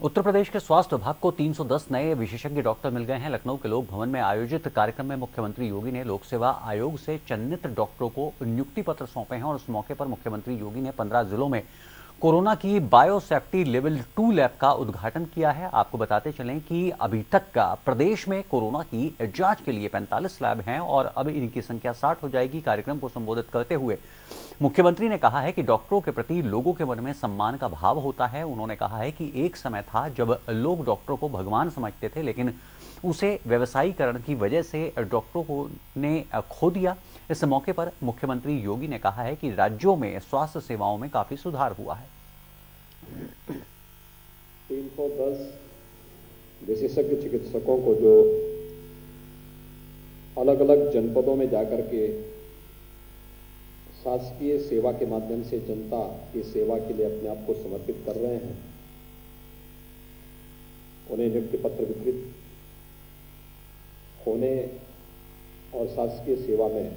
उत्तर प्रदेश के स्वास्थ्य विभाग को 310 नए विशेषज्ञ डॉक्टर मिल गए हैं। लखनऊ के लोक भवन में आयोजित कार्यक्रम में मुख्यमंत्री योगी ने लोक सेवा आयोग से चयनित डॉक्टरों को नियुक्ति पत्र सौंपे हैं और इस मौके पर मुख्यमंत्री योगी ने 15 जिलों में कोरोना की बायोसेफ्टी लेवल टू लैब का उद्घाटन किया है। आपको बताते चलें कि अभी तक का प्रदेश में कोरोना की जाँच के लिए 45 लैब हैं और अब इनकी संख्या 60 हो जाएगी। कार्यक्रम को संबोधित करते हुए मुख्यमंत्री ने कहा है कि डॉक्टरों के प्रति लोगों के मन में सम्मान का भाव होता है। उन्होंने कहा है कि एक समय था जब लोग डॉक्टरों को भगवान समझते थे, लेकिन उसे व्यवसायीकरण की वजह से डॉक्टरों को ने खो दिया। इस मौके पर मुख्यमंत्री योगी ने कहा है कि राज्यों में स्वास्थ्य सेवाओं में काफ़ी सुधार हुआ है। 310 विशेषज्ञ चिकित्सकों को जो अलग अलग जनपदों में जाकर के शासकीय सेवा के माध्यम से जनता की सेवा के लिए अपने आप को समर्पित कर रहे हैं, उन्हें नियुक्ति पत्र वितरित होने और शासकीय सेवा में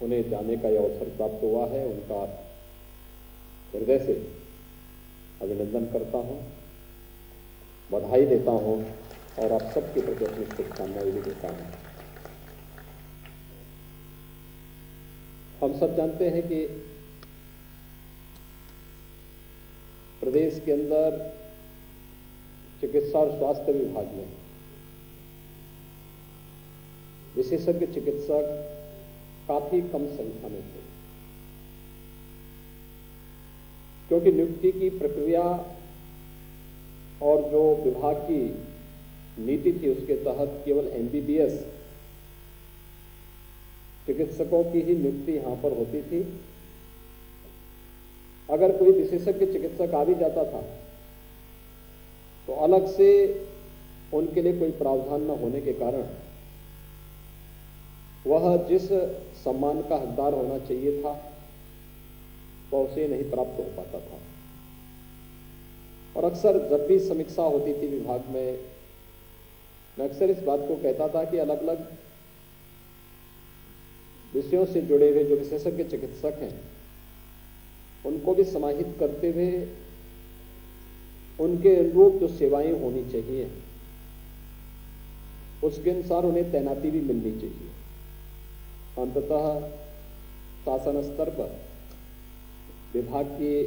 उन्हें जाने का यह अवसर प्राप्त हुआ है। उनका हृदय से अभिनंदन करता हूँ, बधाई देता हूँ और आप सबके प्रति अपनी शुभकामनाएँ भी देता हूँ। हम सब जानते हैं कि प्रदेश के अंदर चिकित्सा और स्वास्थ्य विभाग में विशेषज्ञ चिकित्सक काफ़ी कम संख्या में थे। क्योंकि नियुक्ति की प्रक्रिया और जो विभाग की नीति थी उसके तहत केवल एमबीबीएस चिकित्सकों की ही नियुक्ति यहाँ पर होती थी। अगर कोई विशेषज्ञ चिकित्सक आ भी जाता था तो अलग से उनके लिए कोई प्रावधान न होने के कारण वह जिस सम्मान का हकदार होना चाहिए था, वह उसे नहीं प्राप्त हो पाता था। और अक्सर जब भी समीक्षा होती थी विभाग में, मैं अक्सर इस बात को कहता था कि अलग अलग विषयों से जुड़े हुए जो विशेषज्ञ चिकित्सक हैं, उनको भी समाहित करते हुए उनके अनुरूप जो सेवाएँ होनी चाहिए, उसके अनुसार उन्हें तैनाती भी मिलनी चाहिए। अंततः शासन स्तर पर विभाग के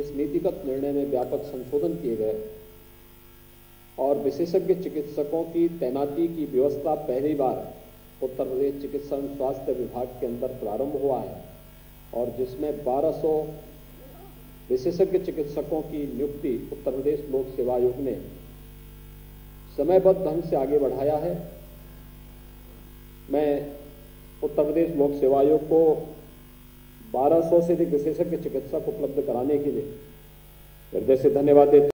इस नीतिगत निर्णय में व्यापक संशोधन किए गए और विशेषज्ञ चिकित्सकों की तैनाती की व्यवस्था पहली बार उत्तर प्रदेश चिकित्सा एवं स्वास्थ्य विभाग के अंदर प्रारंभ हुआ है और जिसमें 1200 विशेषज्ञ चिकित्सकों की नियुक्ति उत्तर प्रदेश लोक सेवा आयोग ने समयबद्ध ढंग से आगे बढ़ाया है। मैं उत्तर प्रदेश लोक सेवा आयोग को 1200 से अधिक विशेषज्ञ चिकित्सक उपलब्ध कराने के लिए हृदय से धन्यवाद देते